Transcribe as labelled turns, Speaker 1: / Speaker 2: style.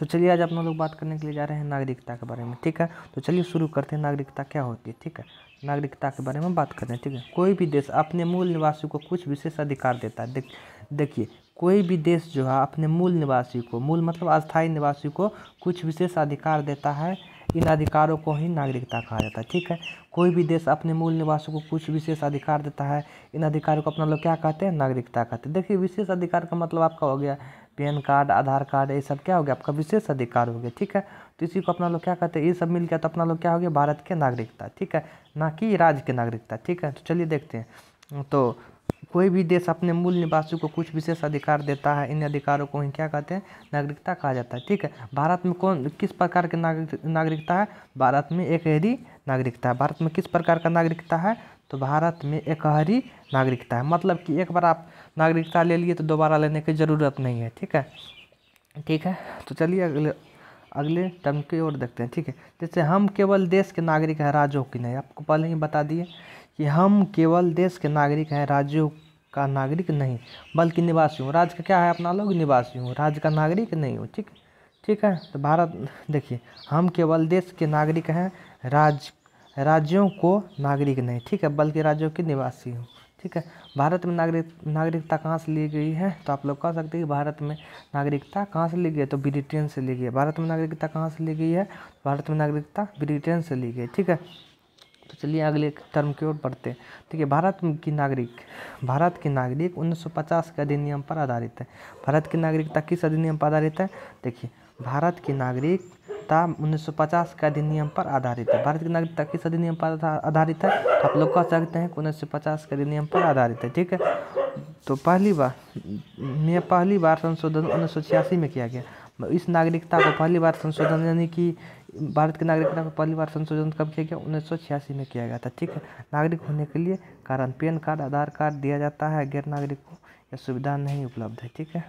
Speaker 1: तो चलिए आज अपना लोग बात करने के लिए जा रहे हैं नागरिकता के बारे में, ठीक है? तो चलिए शुरू करते हैं, नागरिकता क्या होती है, ठीक है? नागरिकता के बारे में बात कर रहे हैं, ठीक है? कोई भी देश अपने मूल निवासी को कुछ विशेष अधिकार देता है, देख, देखिए, कोई भी देश जो है अपने मूल निवासी को, मूल मतलब अस्थायी निवासी को कुछ विशेष अधिकार देता है इन अधिकारों को ही नागरिकता कहा जाता है, ठीक है? कोई भी देश अपने मूल निवासियों को कुछ विशेष अधिकार देता है, इन अधिकारों को अपना लोग क्या कहते हैं? नागरिकता कहते हैं। देखिए, विशेष अधिकार का मतलब आपका हो गया पैन कार्ड, आधार कार्ड, ये सब क्या हो गया? आपका विशेष अधिकार हो गया, ठीक है? तो इसी को अपना लोग क्या कहते हैं? ये सब मिल गया तो अपना लोग क्या हो गया? भारत के नागरिकता, ठीक है? ना कि राज्य के नागरिकता, ठीक है? तो चलिए देखते हैं। तो कोई भी देश अपने मूल निवासियों को कुछ विशेष अधिकार देता है, इन अधिकारों को ही क्या कहते हैं? नागरिकता कहा जाता है। ठीक है, भारत में कौन, किस प्रकार के नागरिक, नागरिकता है? भारत में एक एकहरी नागरिकता है। भारत में किस प्रकार का नागरिकता है? तो भारत में एकहरी नागरिकता है। मतलब कि एक बार आप नागरिकता ले लिए तो दोबारा लेने की ज़रूरत नहीं है। ठीक है? ठीक है? तो चलिए अगले अगले टर्म की ओर देखते हैं। ठीक है? जैसे हम केवल देश के नागरिक हैं, राज्यों की नहीं। आपको पहले ही बता दिए कि हम केवल देश के नागरिक हैं, राज्यों का नागरिक नहीं, बल्कि निवासी हूँ। राज्य का क्या है? अपना लोग निवासी हूँ। राज्य का नागरिक नहीं हूँ, ठीक ठीक है? तो भारत, देखिए, हम केवल देश के नागरिक हैं राज्य राज्यों को नागरिक नहीं, ठीक है? बल्कि राज्यों के निवासी हूँ, ठीक है? भारत में नागरिक, नागरिकता कहाँ से ली गई है? तो आप लोग कह सकते हैं कि भारत में नागरिकता कहाँ से ली गई है? तो ब्रिटेन से ली गई है। भारत में नागरिकता कहाँ से ली गई है? भारत में नागरिकता ब्रिटेन से ली गई ठीक है? तो चलिए अगले टर्म की ओर बढ़ते हैं। है भारत की नागरिक, भारत की नागरिक 1950 के अधिनियम पर आधारित है। भारत की नागरिकता किस अधिनियम पर आधारित है? देखिए, भारत की नागरिकता 1950 के अधिनियम पर आधारित है। भारत की नागरिकता किस अधिनियम पर आधारित है? तो आप लोग कह सकते हैं कि उन्नीस सौ पचास के अधिनियम पर आधारित है, ठीक है? तो पहली बार में पहली बार संशोधन उन्नीस सौ छियासी में किया गया। इस नागरिकता को पहली बार संशोधन, यानी कि भारत की नागरिकता को पहली बार संशोधन कब किया गया? उन्नीस सौ छियासी में किया गया था, ठीक है? नागरिक होने के लिए कारण, पैन कार्ड, आधार कार्ड दिया जाता है, गैर नागरिक को यह सुविधा नहीं उपलब्ध है, ठीक है?